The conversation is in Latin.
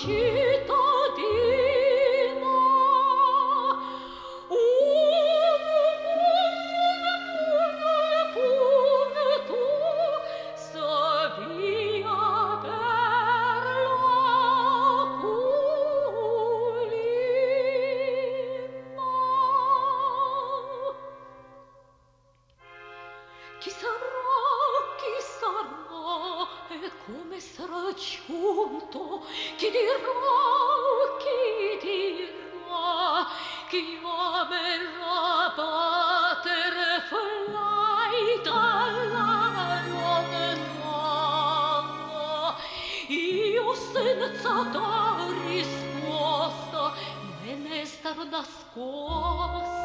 she giunto chi dirò chi dirà chi amerà pater flai dalla lontana io senza dar risposta me ne star nascosta